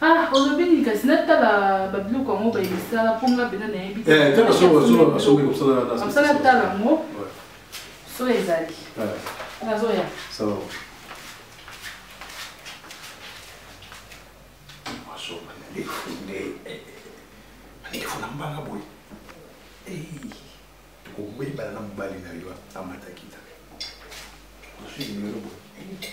Ah, olobi nini kasi natala babiloko yango baye misala mpo nga mpenza nayebi eh, mosala tala yango so ezali nazoya ndefu na mbanga boye tokoboyebana na mobali na yo amatakita osui nimero boye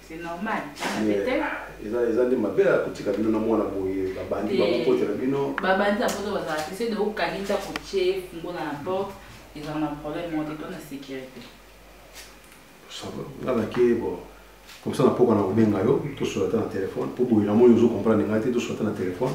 C'est normal. Eza eza nde mabe ya kotika bino na mwana boye babandi bakokotela bino. Babandi na poto bazala te se de okangi ta kotie fungo na porte eza na problème moko te to na sécurité. Nga nake bo comme ça napoka na kobenga yo tosola ata na telefone mpo boye na moi ozo comprendre ngai te tosola ata na telefone.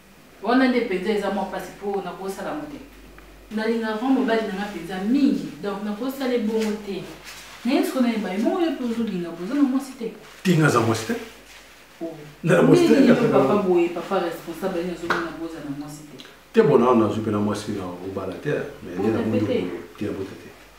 Wana nde penza eza mwa pasi po nakosala ngo te. Nalingaka vraiment mobali na nga penza mingi donc nakosala ye bongo te. Na ye siko nayeba ye bongo yo pe ozolinga boza na mwasi te. Te nga za mwasi te. papa boye papa responsable ye nazomona boza na mwasi te te bona nazwi mpena mwasi na obala te me nde namonte te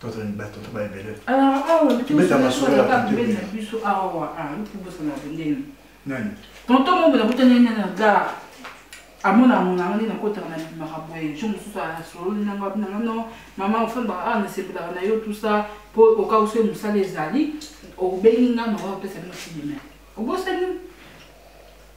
tozali bato to baebele tobeta masolo ya biso awa tobosana bendeni nani tonto mombo nakutani nani na gare amona amonanga nde nakotaka na bimaka boye jo mosusu asololi nanga binanga no mama ofandaka awa nasepelaka na yo tusa mpo okausi oyo mosala ezali obengi nga mawa opesa bino filime obosani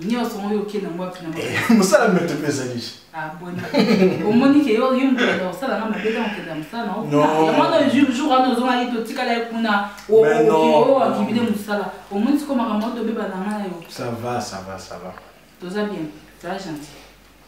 nyonso oyo oke nango wapi na eh, mosala mete mpe ezali ah, omoni ke yo yondela kosala nga mabe ntango okenda mosala naoyamana jour wana ozongaki totikala ye kuna akibide mosala omoni siko makambo oyo tobeba na nga na yo toza bien toza gentil